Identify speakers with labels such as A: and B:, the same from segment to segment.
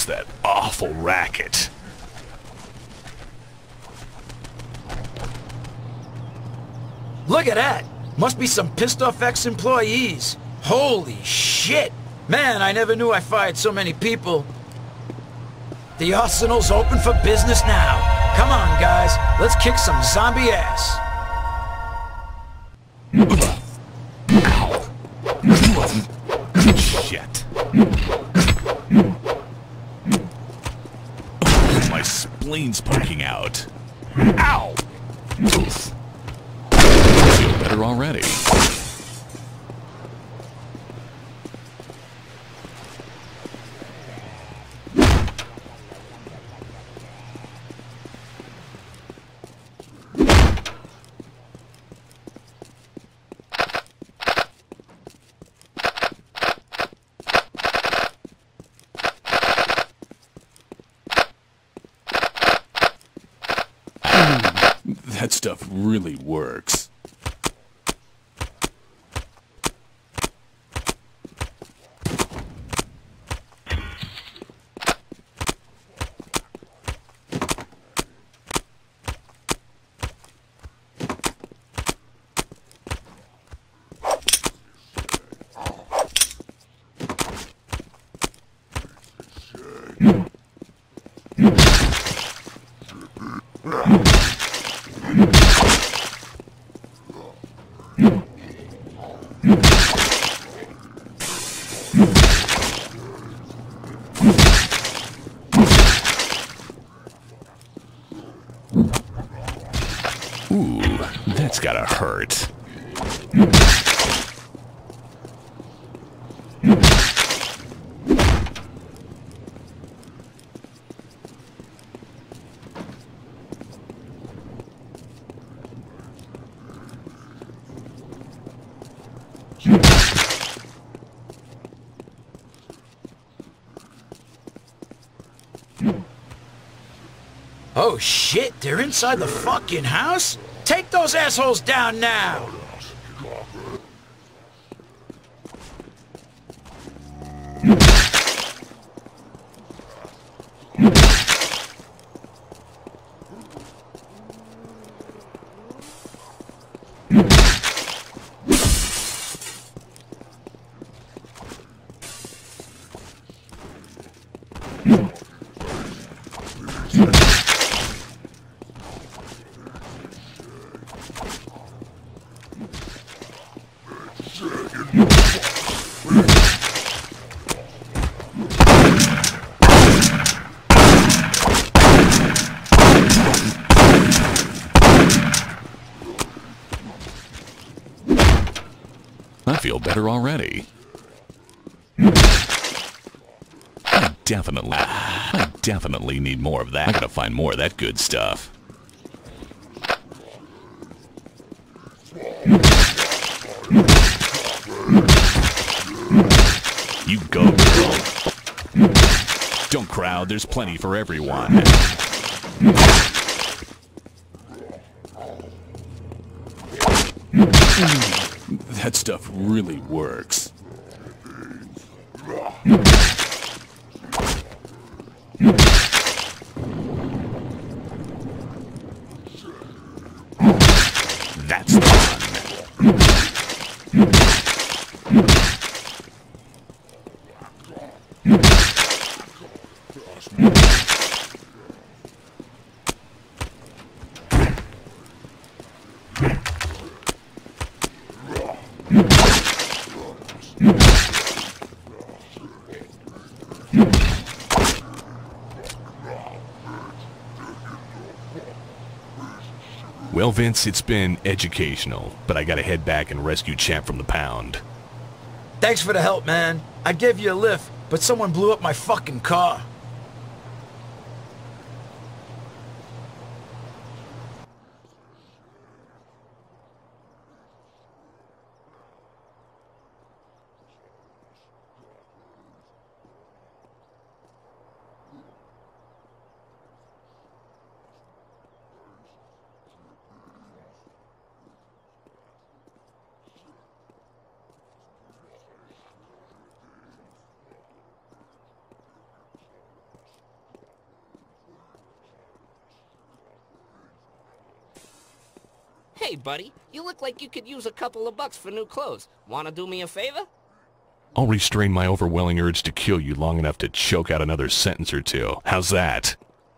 A: What's that awful racket?
B: Look at that! Must be some pissed off ex-employees. Holy shit! Man, I never knew I fired so many people. The arsenal's open for business now. Come on, guys. Let's kick some zombie ass.
A: Shit. Spleen's poking out. Ow! Oof. Feel better already. That stuff really works. Ooh, that's gotta hurt.
B: Oh shit, they're inside the fucking house? Take those assholes down now!
A: I feel better already. I definitely, I definitely need more of that. I gotta find more of that good stuff. You go, girl. Don't crowd, there's plenty for everyone. That stuff really works. That's the one. Well, Vince, it's been educational, but I gotta head back and rescue Champ from the pound.
B: Thanks for the help, man. I gave you a lift, but someone blew up my fucking car.
C: Buddy, you look like you could use a couple of bucks for new clothes. Wanna do me a favor?
A: I'll restrain my overwhelming urge to kill you long enough to choke out another sentence or two. How's that?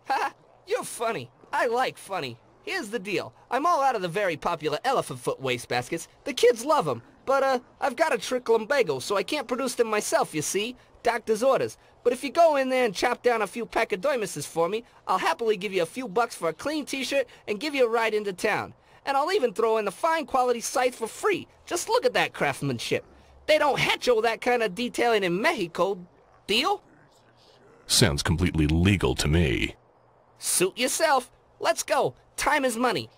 C: Ha! You're funny. I like funny. Here's the deal. I'm all out of the very popular elephant foot wastebaskets. The kids love them. But, uh, I've got a trick lumbago, so I can't produce them myself, you see. Doctor's orders. But if you go in there and chop down a few pachydermises for me, I'll happily give you a few bucks for a clean t-shirt and give you a ride into town. And I'll even throw in the fine quality scythe for free. Just look at that craftsmanship. They don't hatch all that kind of detailing in Mexico. Deal?
A: Sounds completely legal to me.
C: Suit yourself. Let's go. Time is money.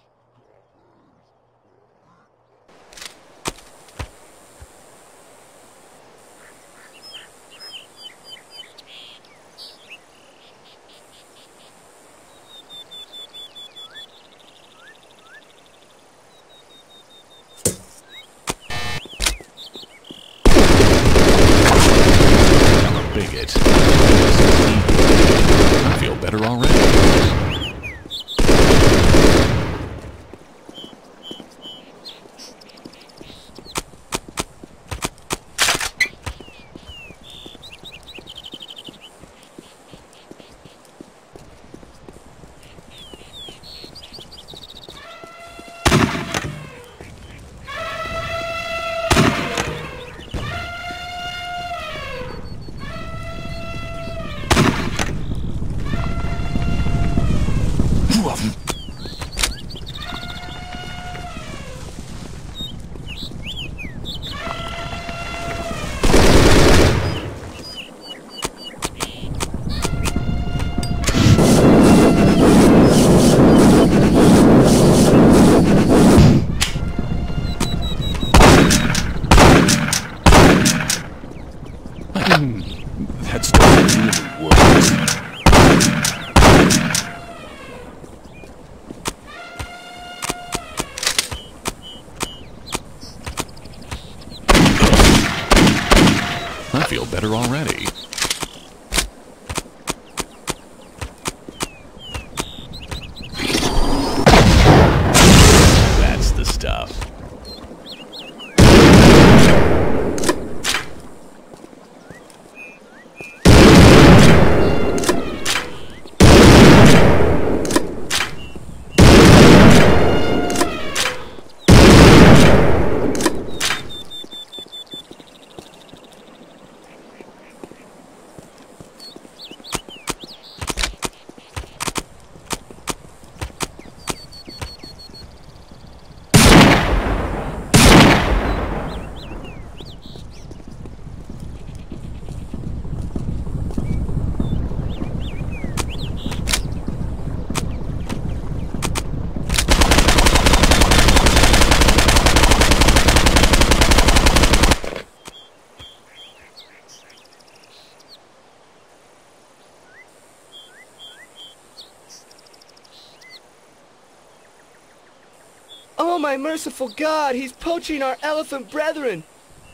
C: My merciful God, he's poaching our elephant brethren.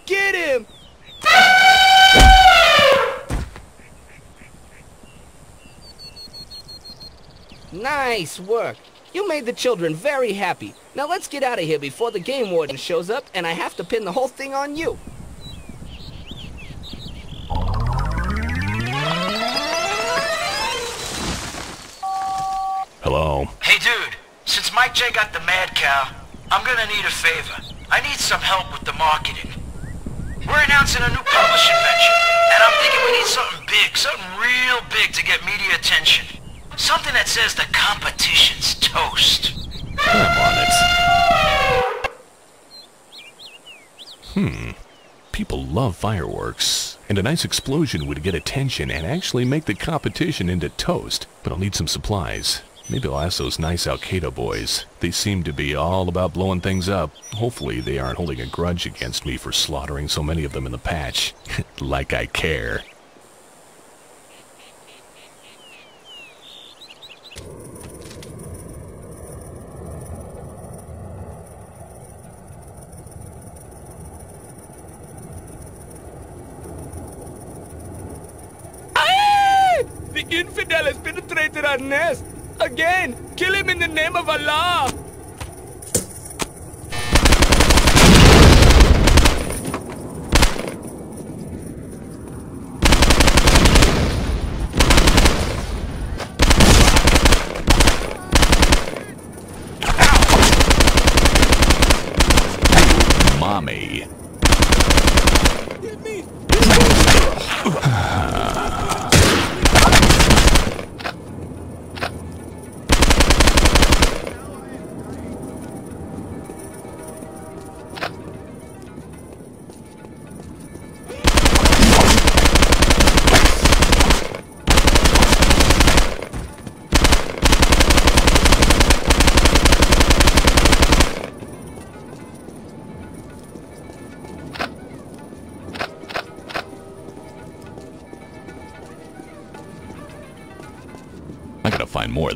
C: Get him! Nice work. You made the children very happy. Now let's get out of here before the game warden shows up and I have to pin the whole thing on you.
A: Hello.
B: Hey, dude, since Mike J got the mad cow, I'm gonna need a favor. I need some help with the marketing. We're announcing a new publishing venture, and I'm thinking we need something big, something real big to get media attention. Something that says the competition's toast.
A: I'm on it. Hmm. People love fireworks, and a nice explosion would get attention and actually make the competition into toast. But I'll need some supplies. Maybe I'll ask those nice Al-Qaeda boys. They seem to be all about blowing things up. Hopefully they aren't holding a grudge against me for slaughtering so many of them in the patch. like I care.
C: The infidel has penetrated our nest. Again! Kill him in the name of Allah!
A: Mommy.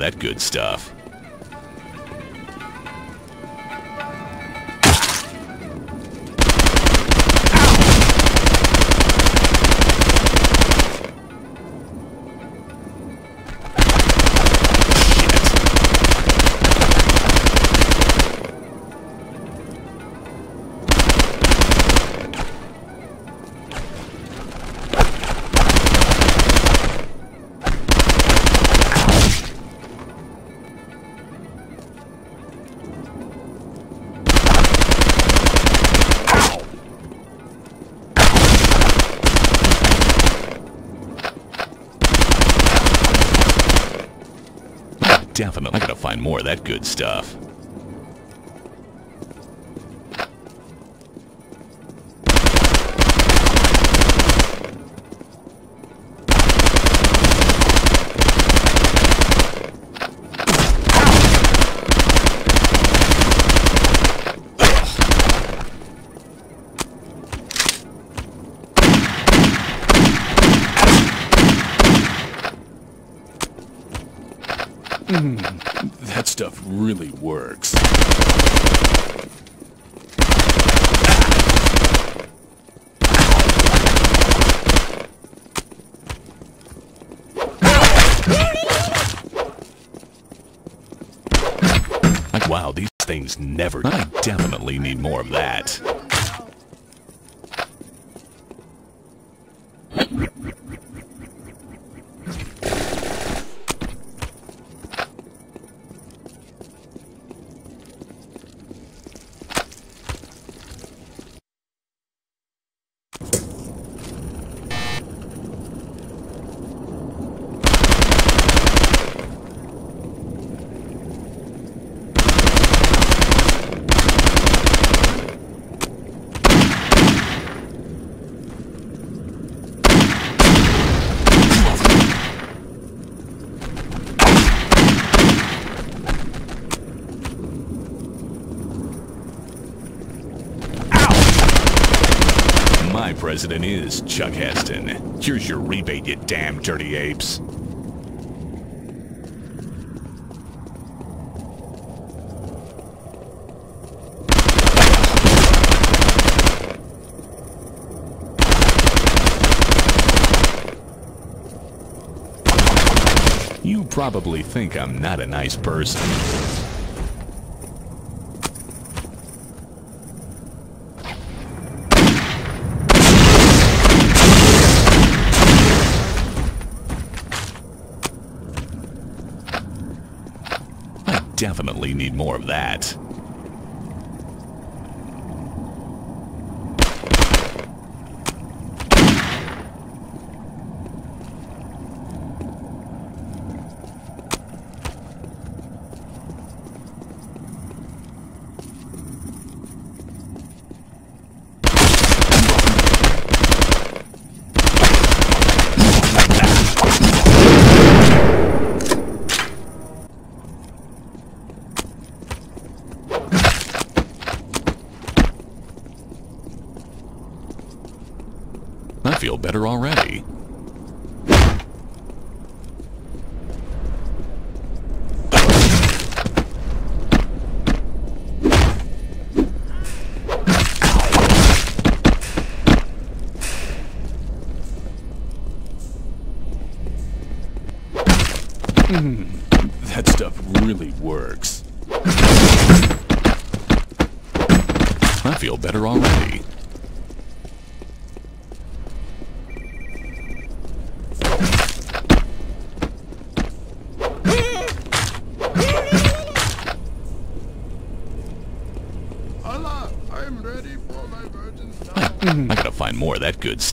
A: That good stuff. Good stuff. Definitely need more of that. My president is Chuck Heston. Here's your rebate, you damn dirty apes. You probably think I'm not a nice person. I definitely need more of that.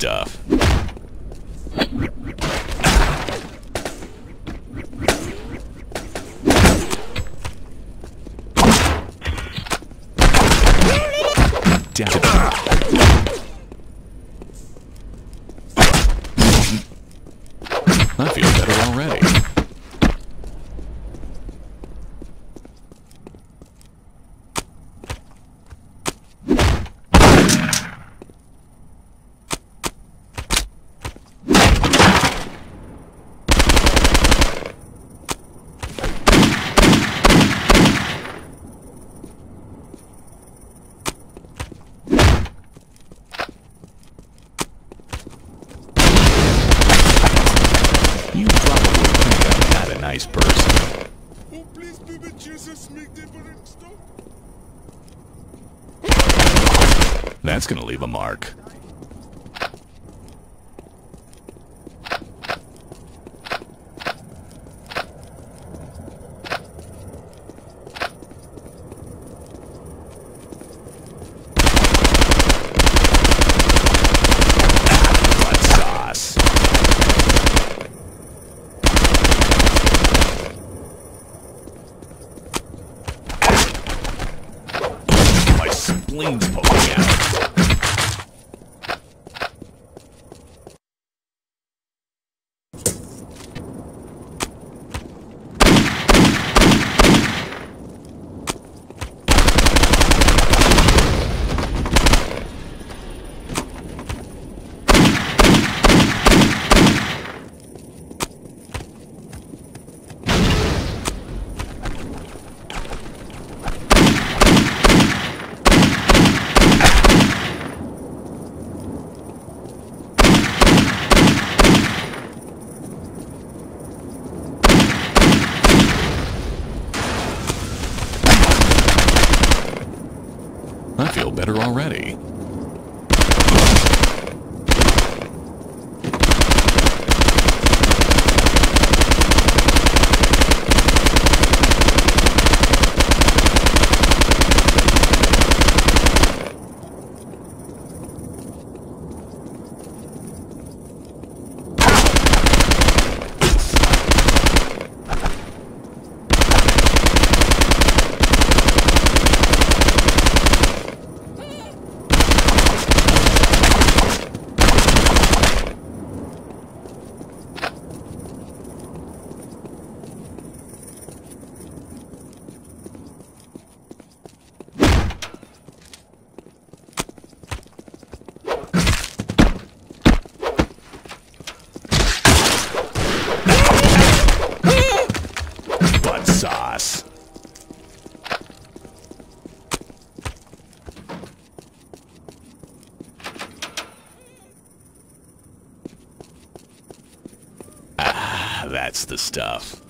A: stuff. I feel better already. leave a mark. the stuff.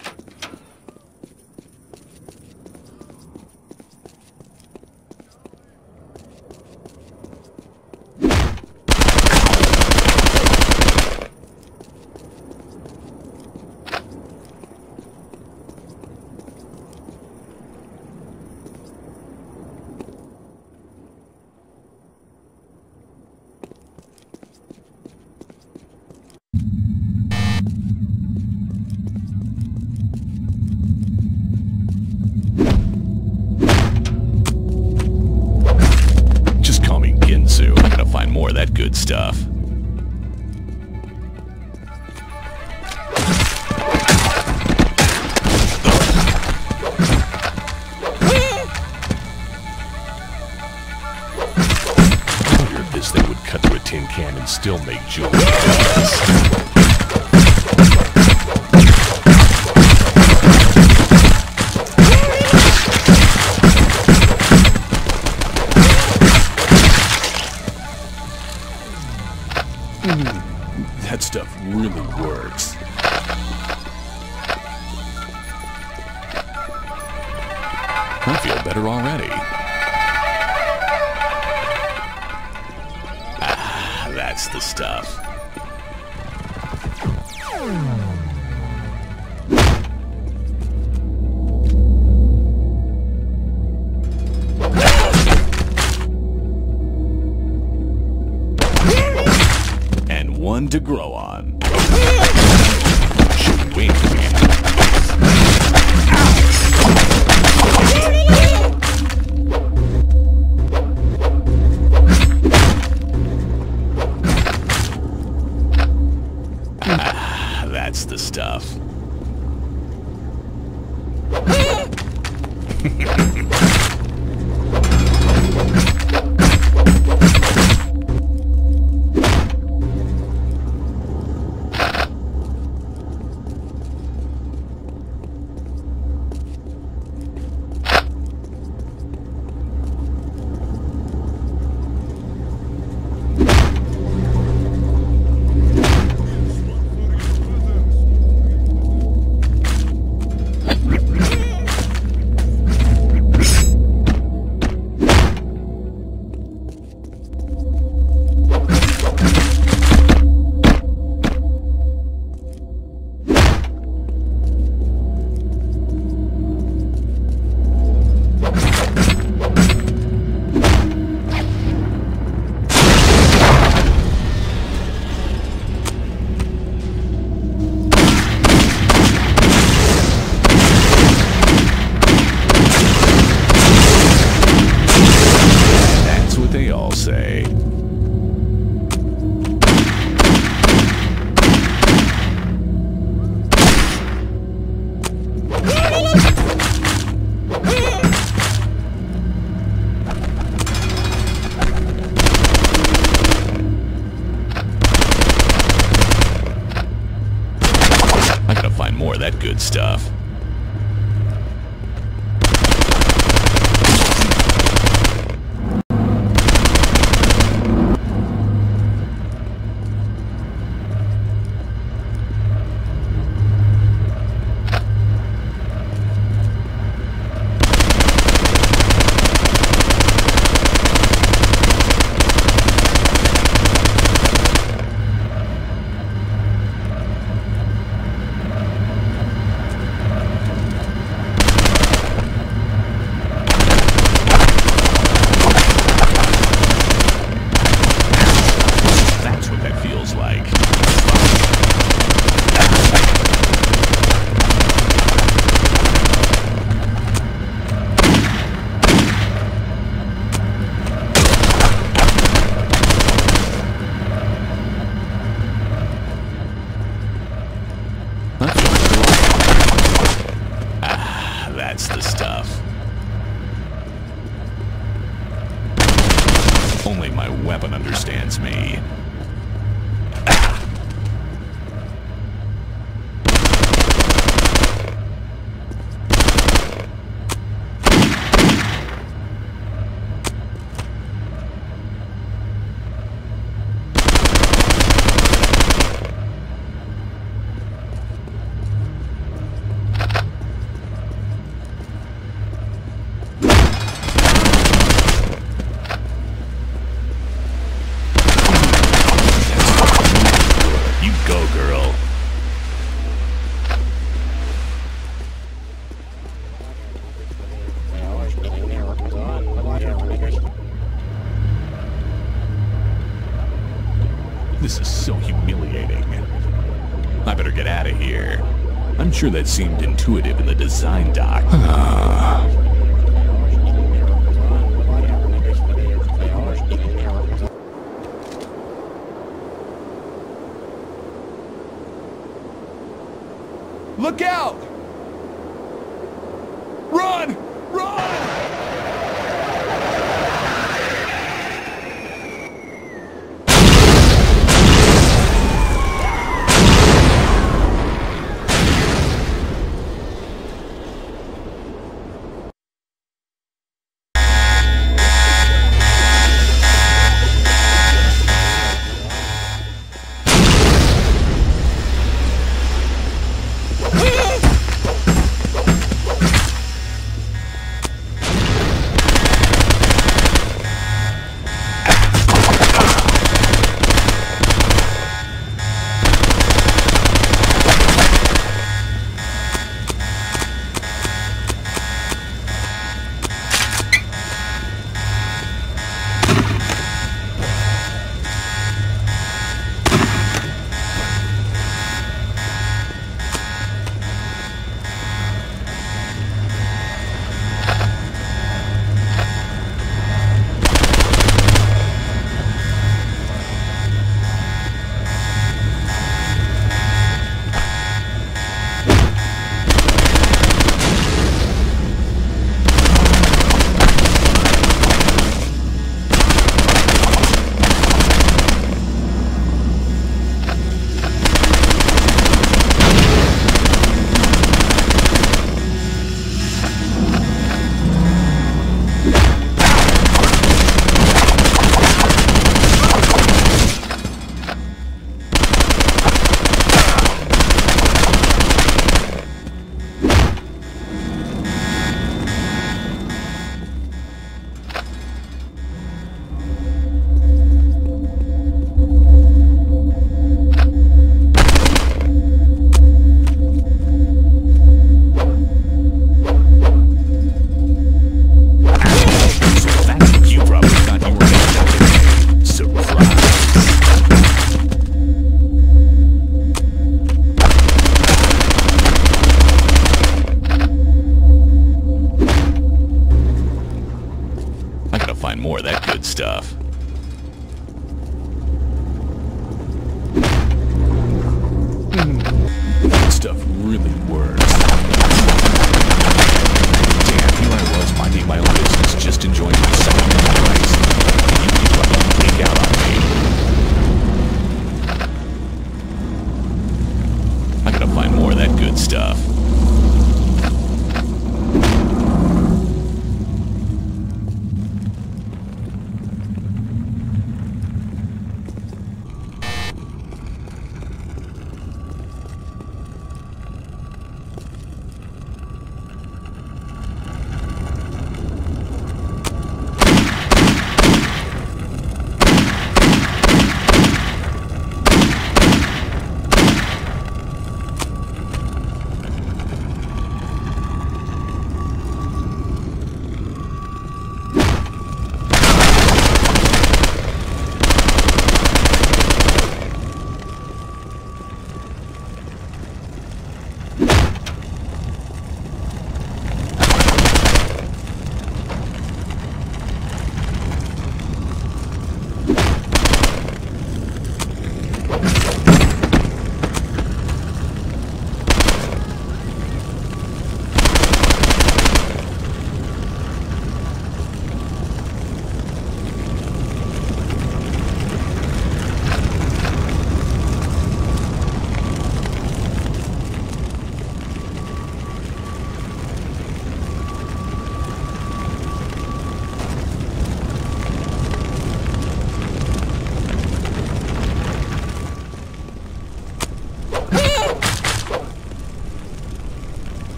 A: Sure that seemed intuitive in the design doc.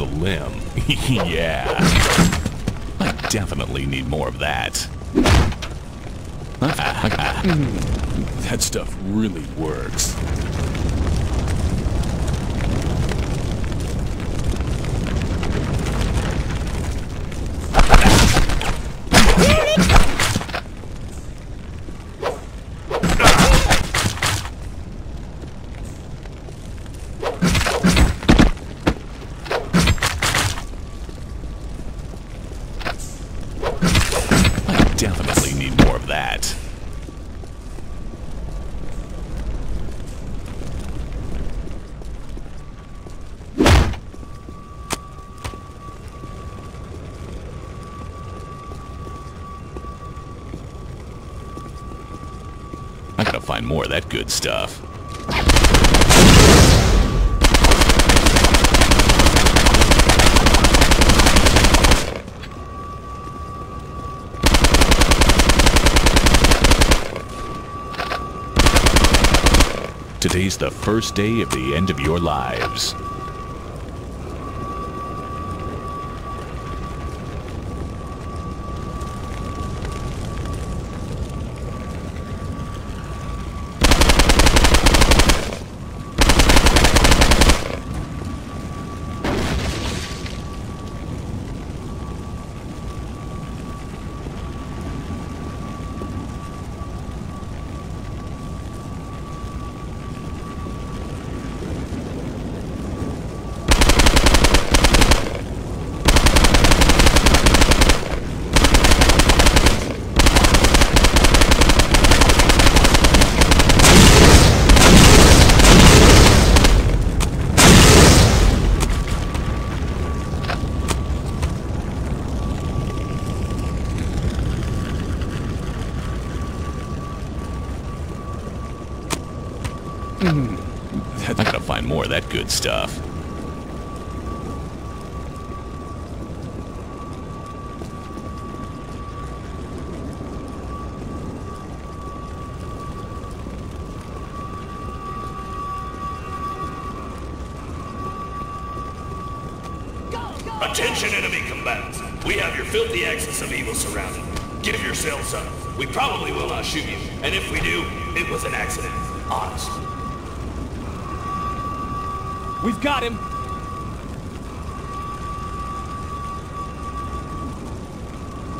D: lose a limb.
A: yeah. I definitely need more of that. Hmm. that stuff really works. find more of that good stuff. Today's the first day of the end of your lives.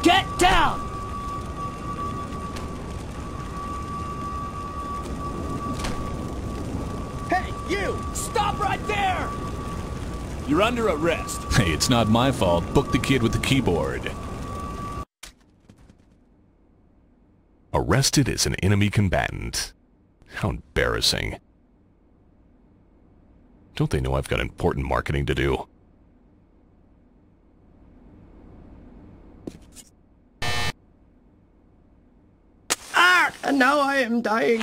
E: Get down!
F: Hey, you! Stop right there! You're under arrest.
A: Hey, it's not my fault. Book the kid with the keyboard.
G: Arrested as an enemy combatant. How embarrassing. Don't they know I've got important marketing to do?
H: And now I am dying.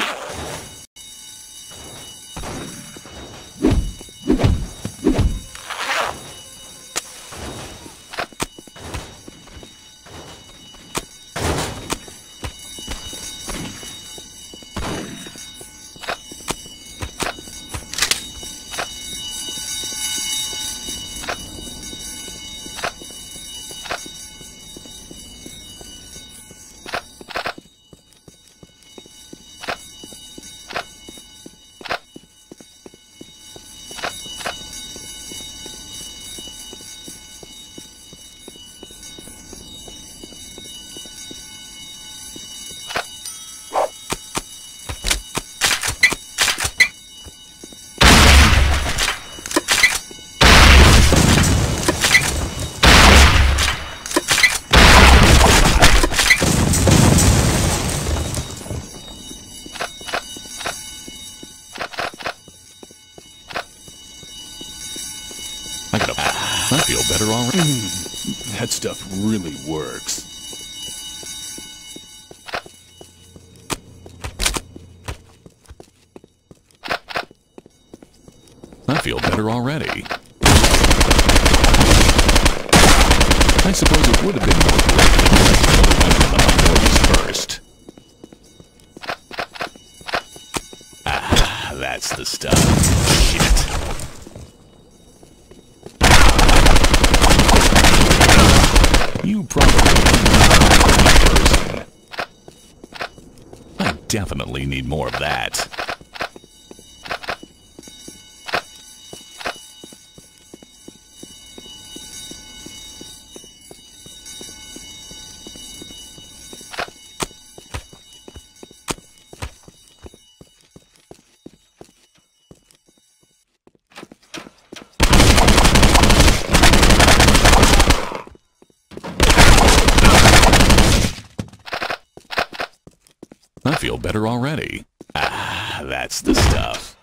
A: Better already. Ah, that's the stuff.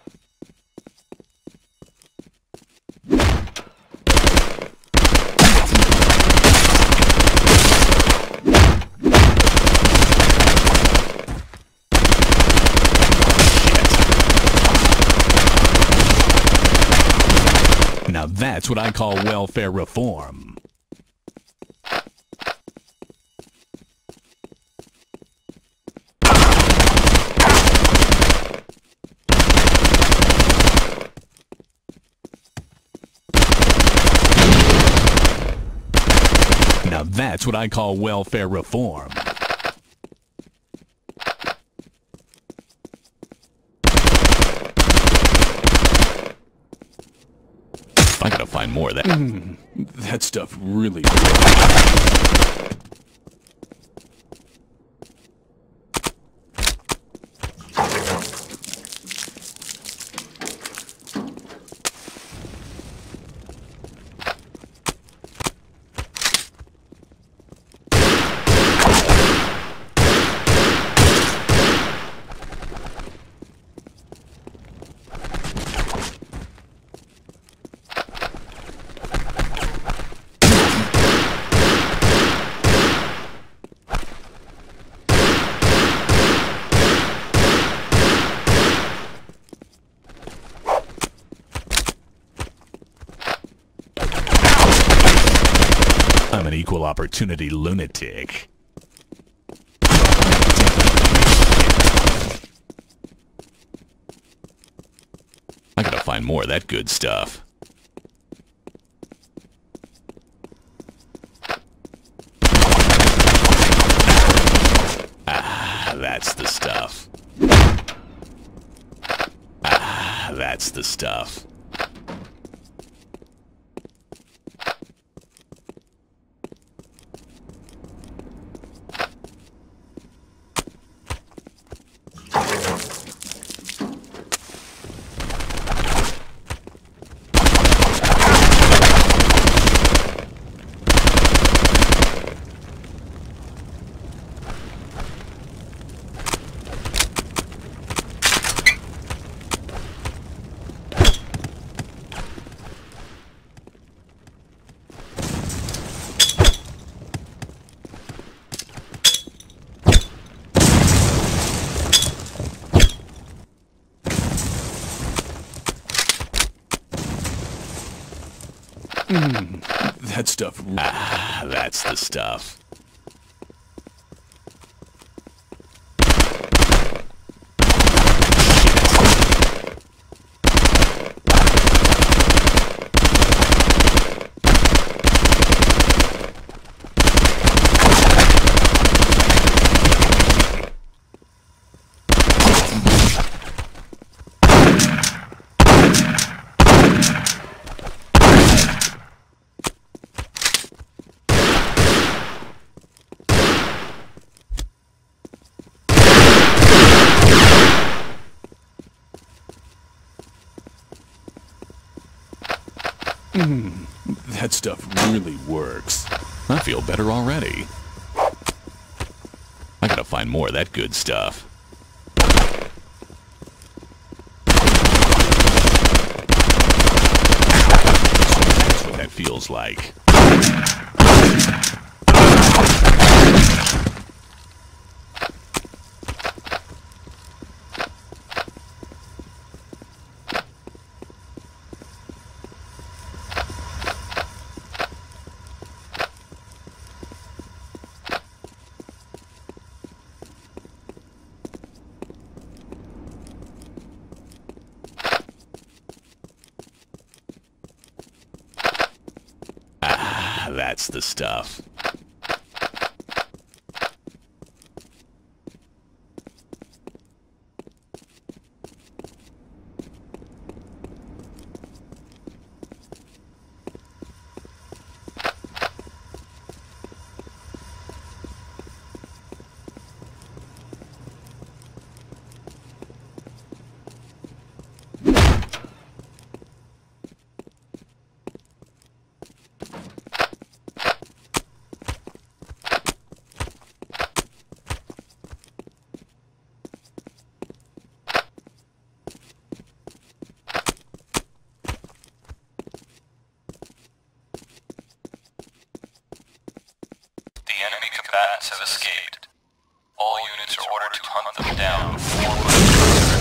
A: Now that's what I call welfare reform. Now that's what I call welfare reform. I gotta find more of that. Hmm. that stuff really. I'm an equal opportunity lunatic. I gotta find more of that good stuff. Ah, that's the stuff. Ah, that's the stuff. That stuff. Ah, that's the stuff. That stuff really works. I feel better already. I gotta find more of that good stuff. That's what that feels like. Ah, that's the stuff.
I: The enemy combatants have escaped. All units are ordered to hunt them down before moving closer.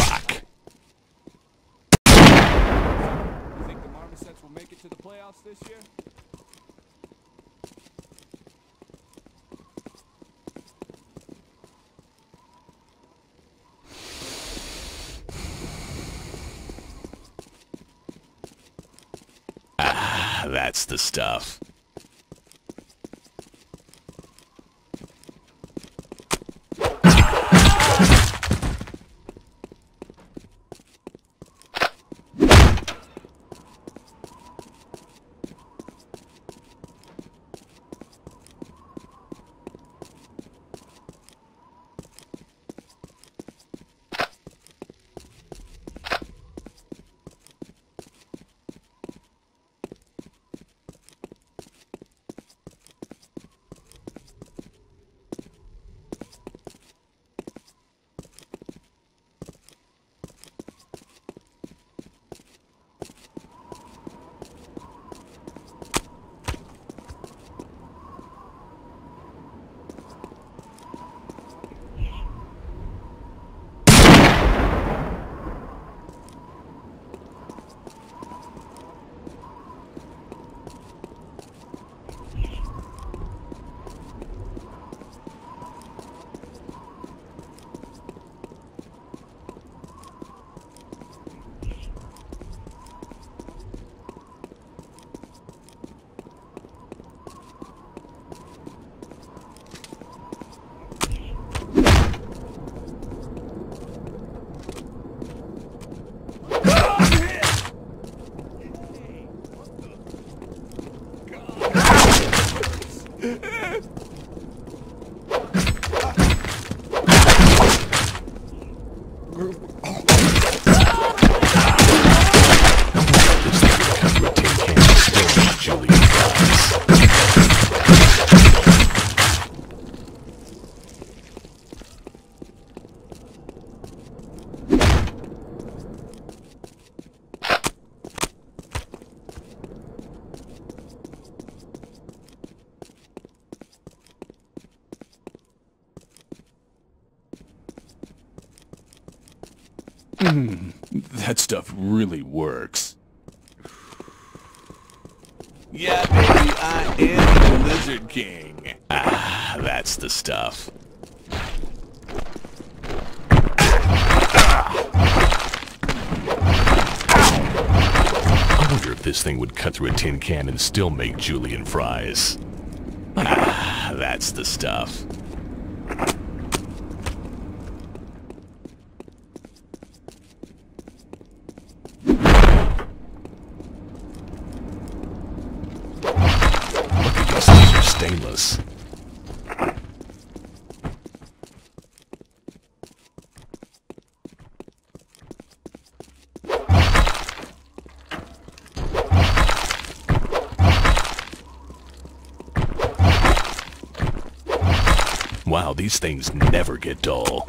A: Fuck.
F: You think the Marmosets will make it to the playoffs this year?
A: Ah, that's the stuff.
H: Stuff really works. Yeah, baby, I am the Lizard King.
A: Ah, that's the stuff. I wonder if this thing would cut through a tin can and still make julienne fries. Ah, that's the stuff. Look at these things are stainless. Wow, these things never get dull.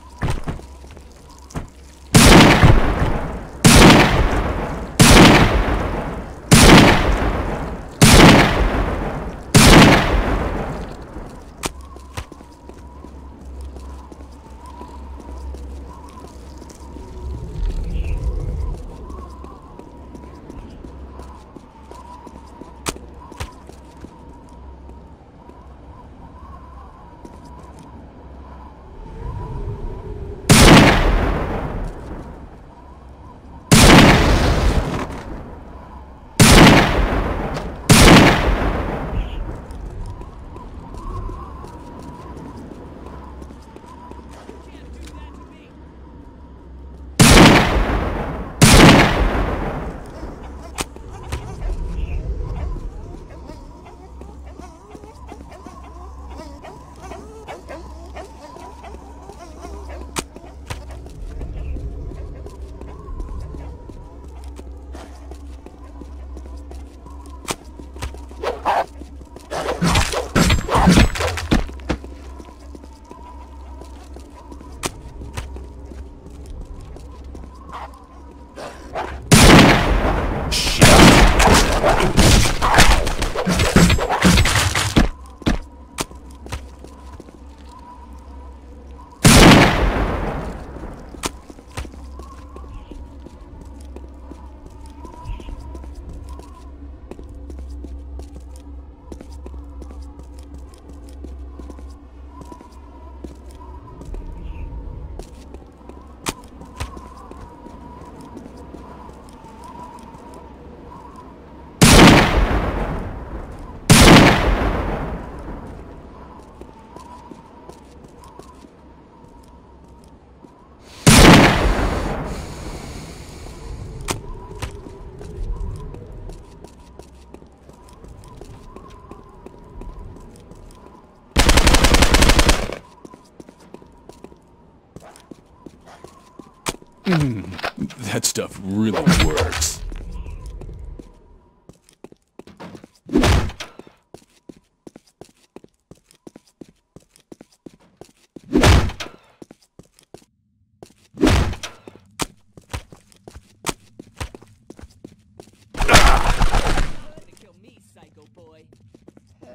H: Stuff really works.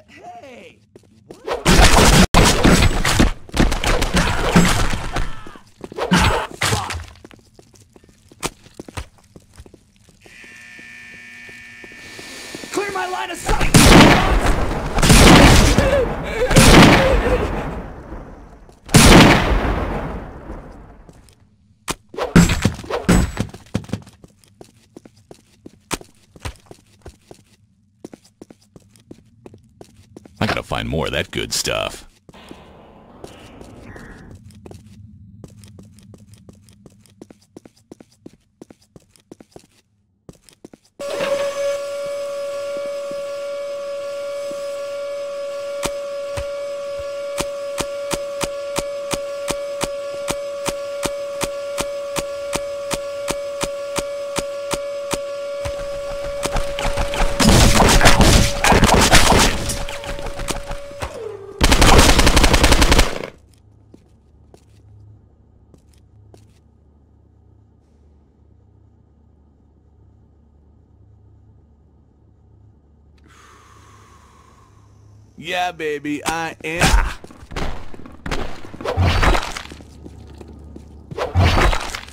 C: Hey! Clear my line of sight!
A: I gotta find more of that good stuff.
H: Yeah, baby, I am.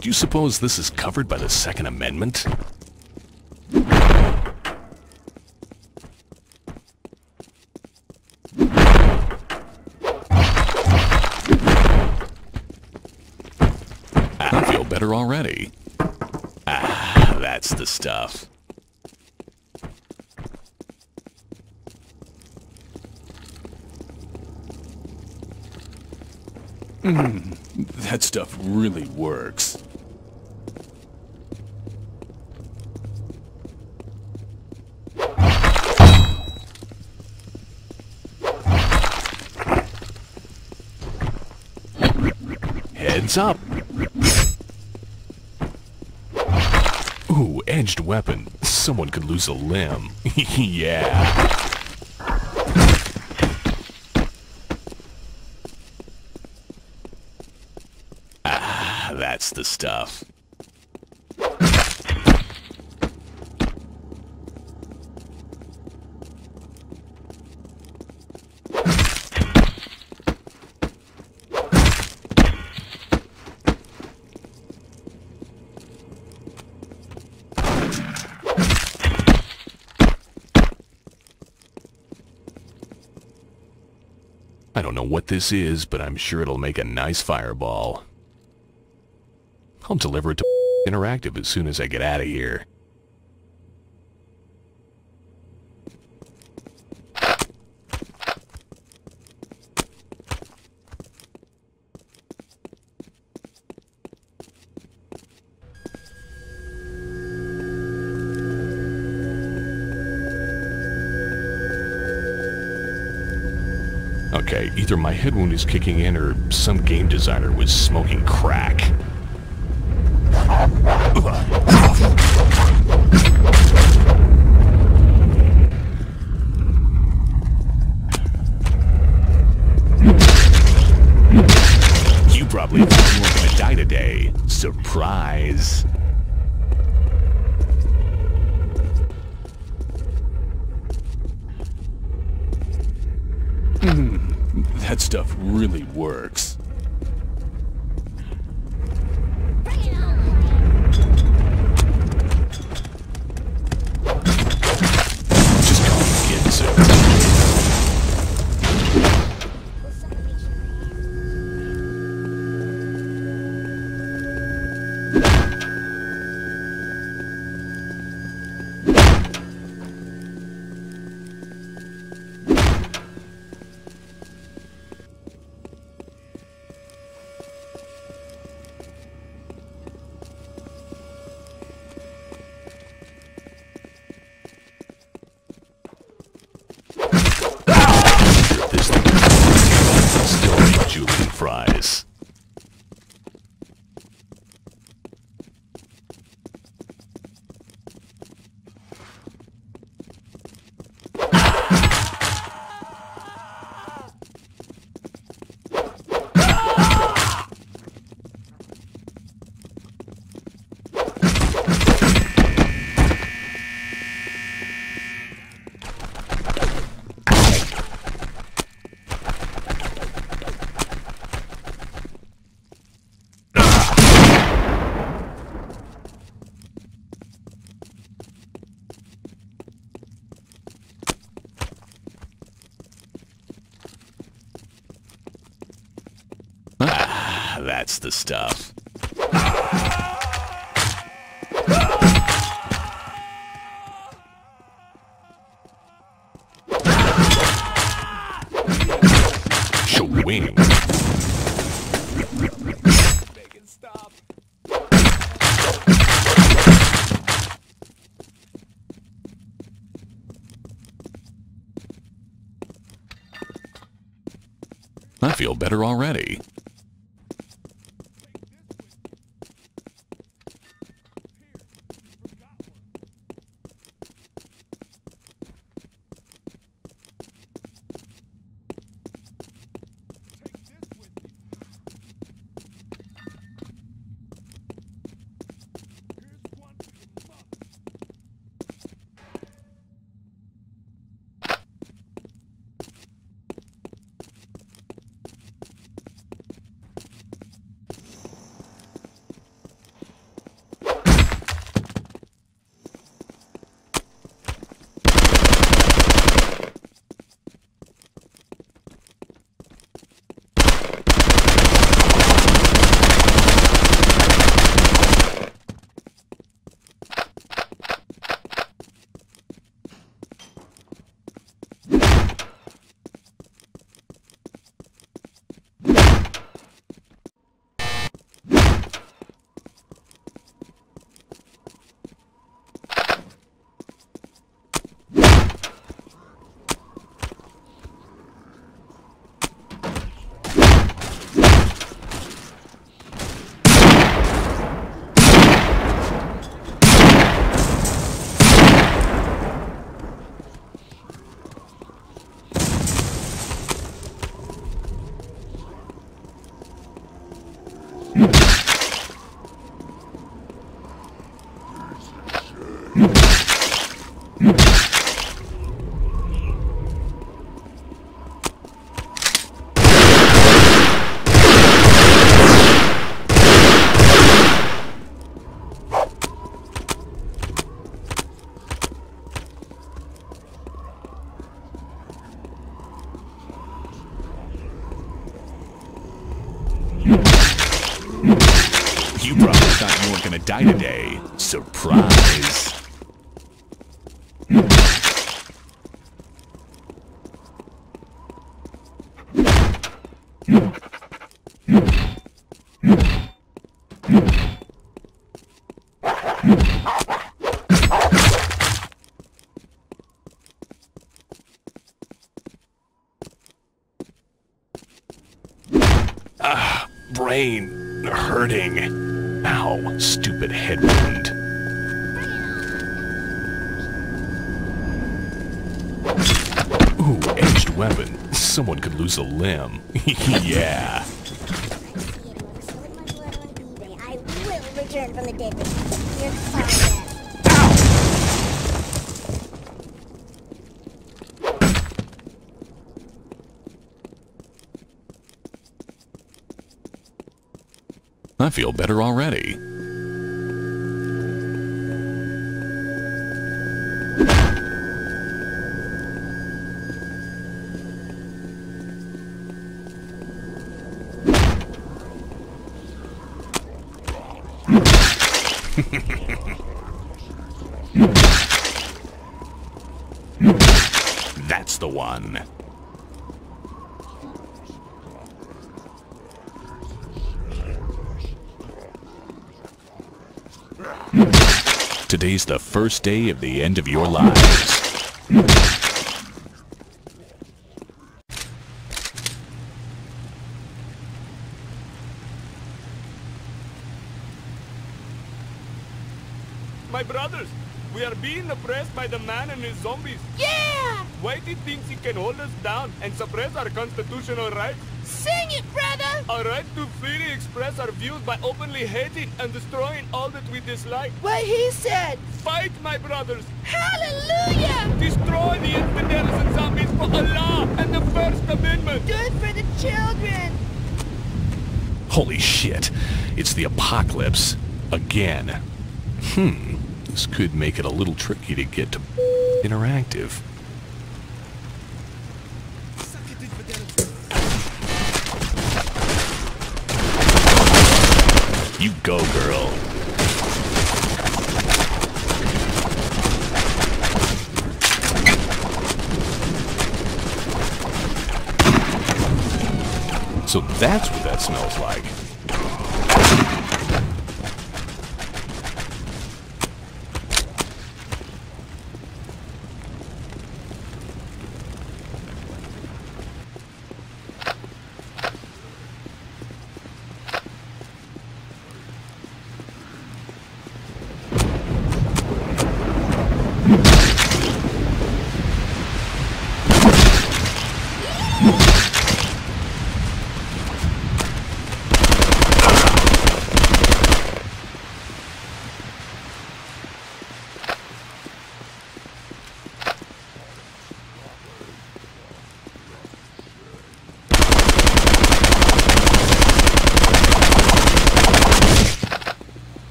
A: Do you suppose this is covered by the Second Amendment?
H: I feel better already. Ah, that's the stuff. Mm, that stuff really works.
A: Heads up! Ooh, edged weapon. Someone could lose a limb. yeah.
H: Ah, that's the stuff.
A: I don't know what this is, but I'm sure it'll make a nice fireball. I'll deliver it to Interactive as soon as I get out of here. Okay, either my head wound is kicking in or some game designer was smoking crack.
H: Stuff.
A: Showing.
H: I feel better already. Die today. Surprise. Better already.
A: That's the one.
H: Today's the first day of the end of your lives.
J: My brothers, we are being oppressed by the man and his zombies.
K: Yeah!
J: Whitey thinks he can hold us down and suppress our constitutional rights.
K: Sing it, brother!
J: Our right to freely express our views by openly hating and destroying all that we dislike.
K: What he said!
J: Fight, my brothers!
K: Hallelujah!
J: Destroy the infidels and zombies for Allah and the First Amendment!
K: Good for the children!
A: Holy shit. It's the apocalypse. Again. Hmm. This could make it a little tricky to get to interactive. You go, girl. So that's what that smells like.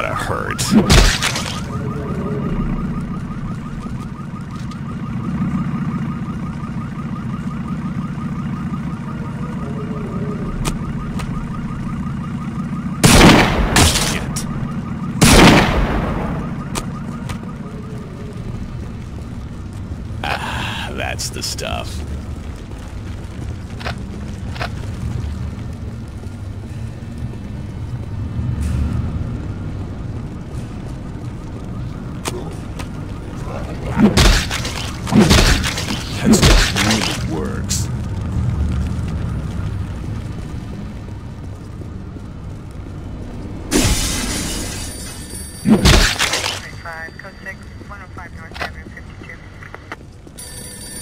A: Gotta hurt. Shit. That's the stuff. That stuff really works.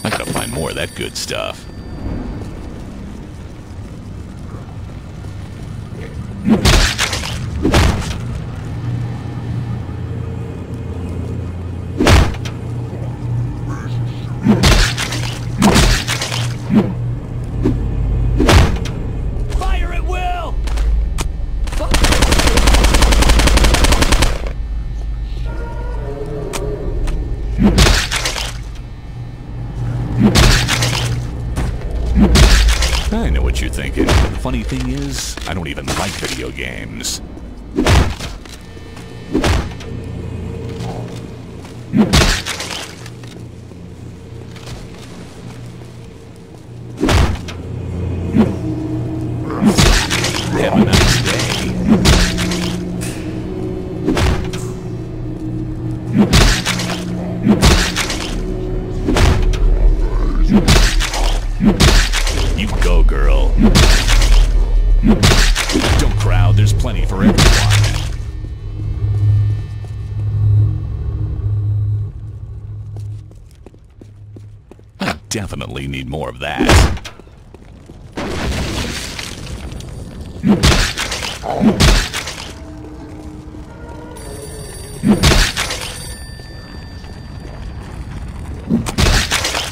A: I gotta find more of that good stuff. Games. You go, girl. Plenty for everyone. I definitely need more of that.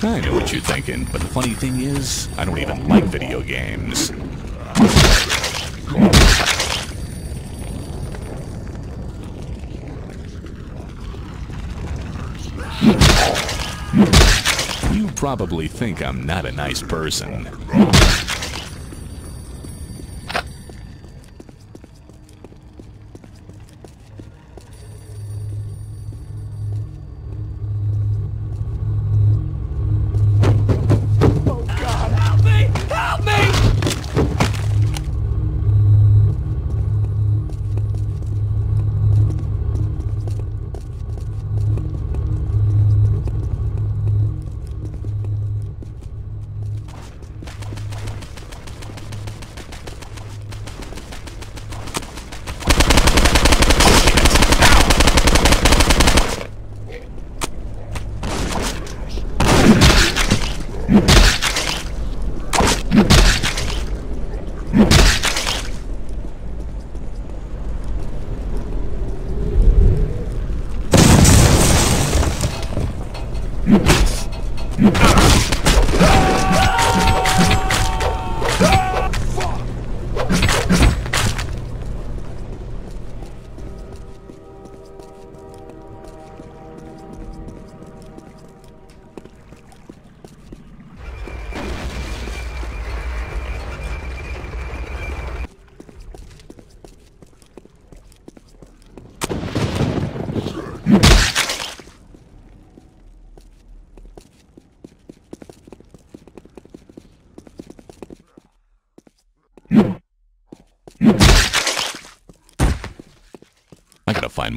A: I know what you're thinking, but the funny thing is, I don't even like video games. You probably think I'm not a nice person.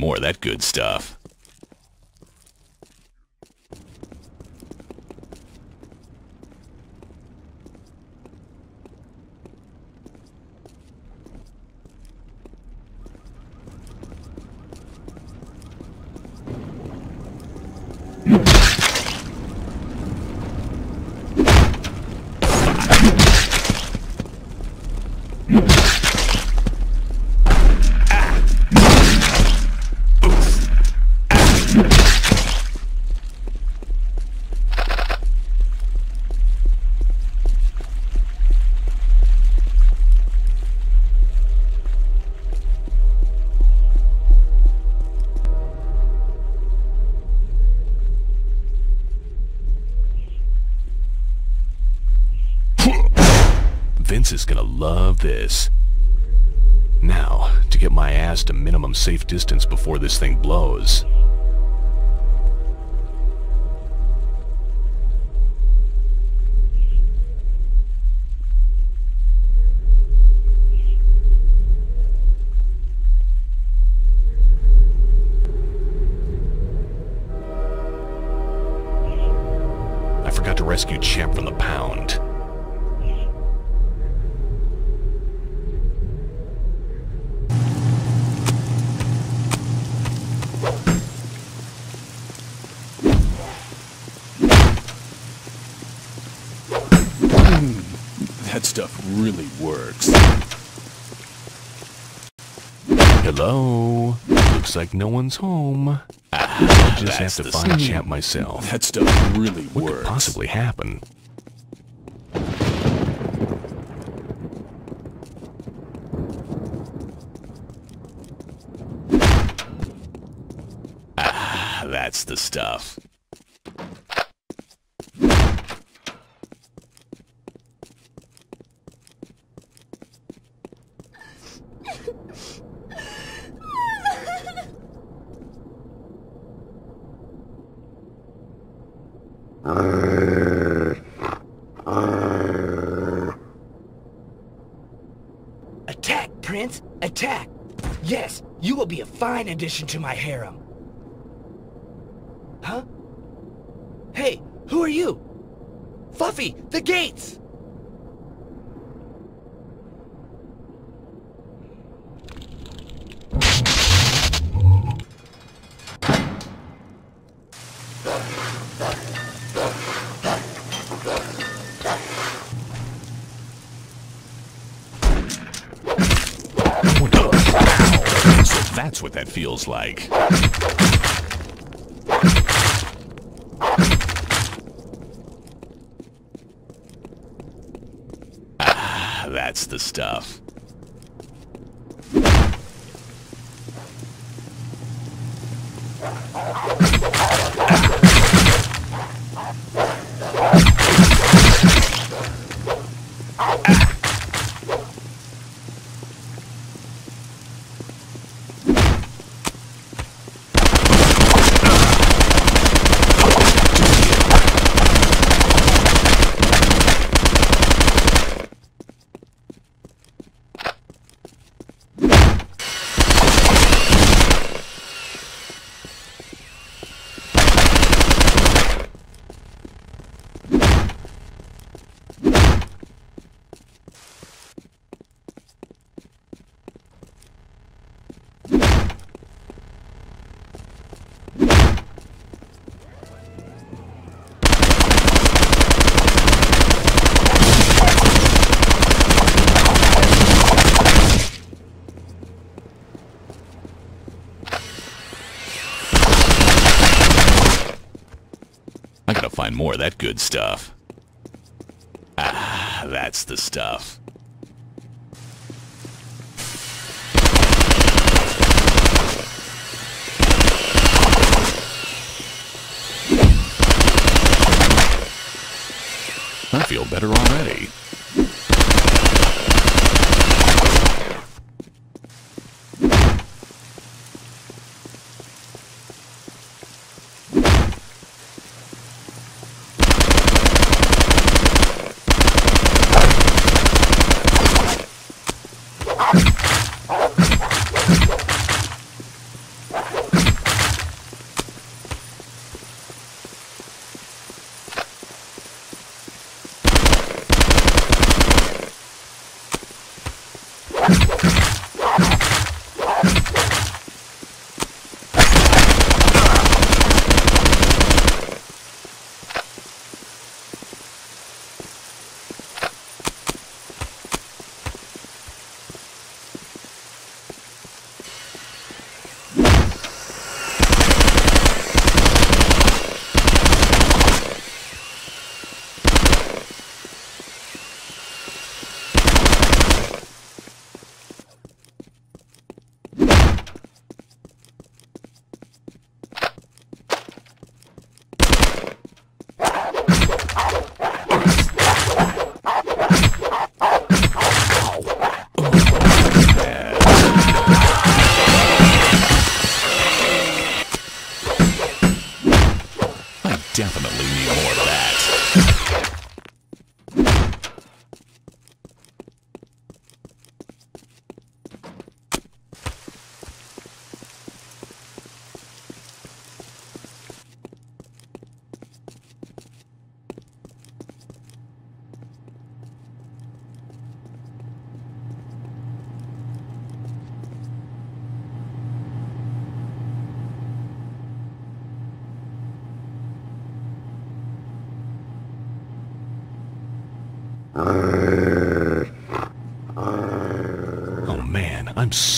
A: More of that good stuff. Vince is gonna love this. Now, to get my ass to minimum safe distance before this thing blows.
H: To find Champ myself.
A: That stuff really
H: What could possibly happen?
A: Ah, that's the stuff.
L: Fine addition to my harem. Huh? Hey, who are you? Fluffy, the gates!
A: So that's what that feels like. Ah, that's the stuff. I gotta find more of that good stuff. Ah, that's the stuff. I feel better already.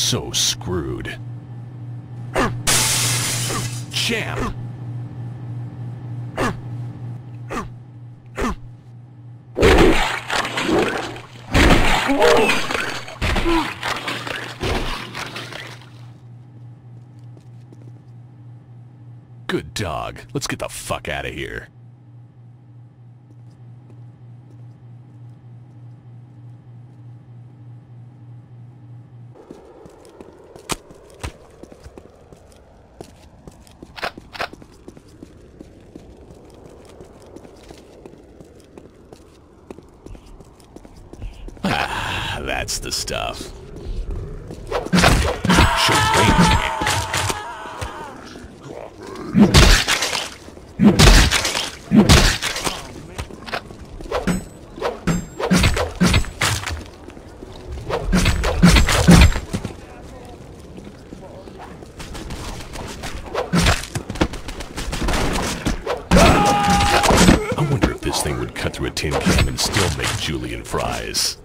A: So screwed. Champ! Good dog. Let's get the fuck out of here. Ah, that's the stuff. Charade. I wonder if this thing would cut through a tin can and still make julienne fries.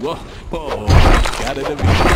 A: Whoa, whoa, got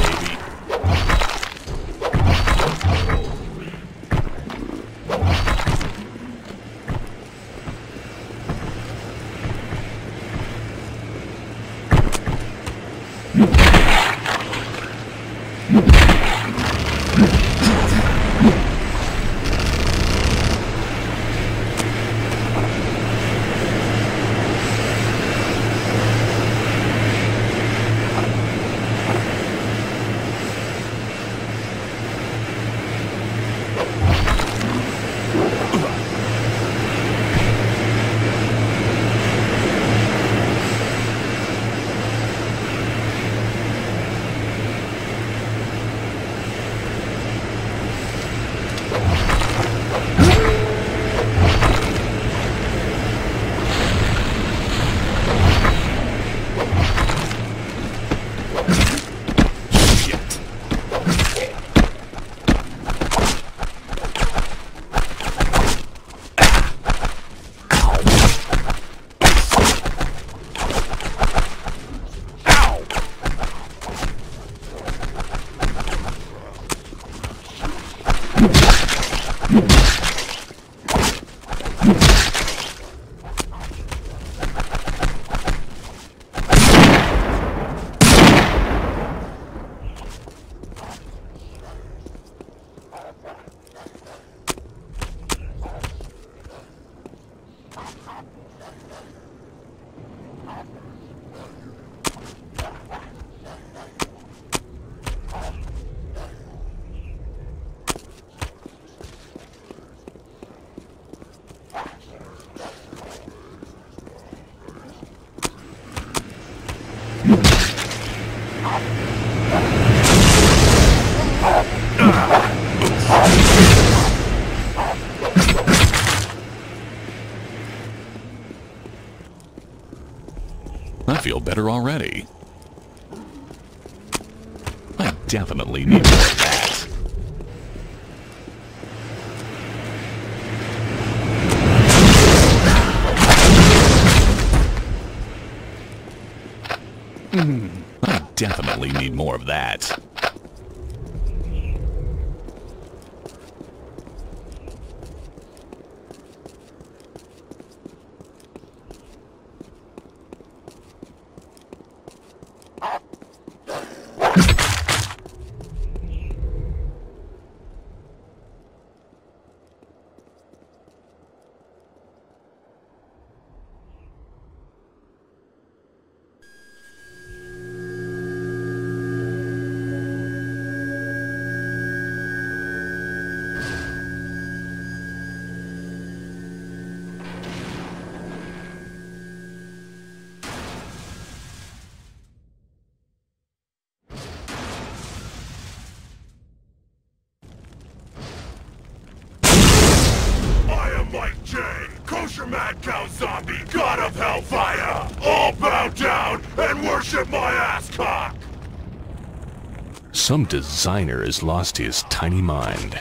A: feel better already. I definitely need more of that. Hmm, I definitely need more of that. Some designer has lost his tiny mind.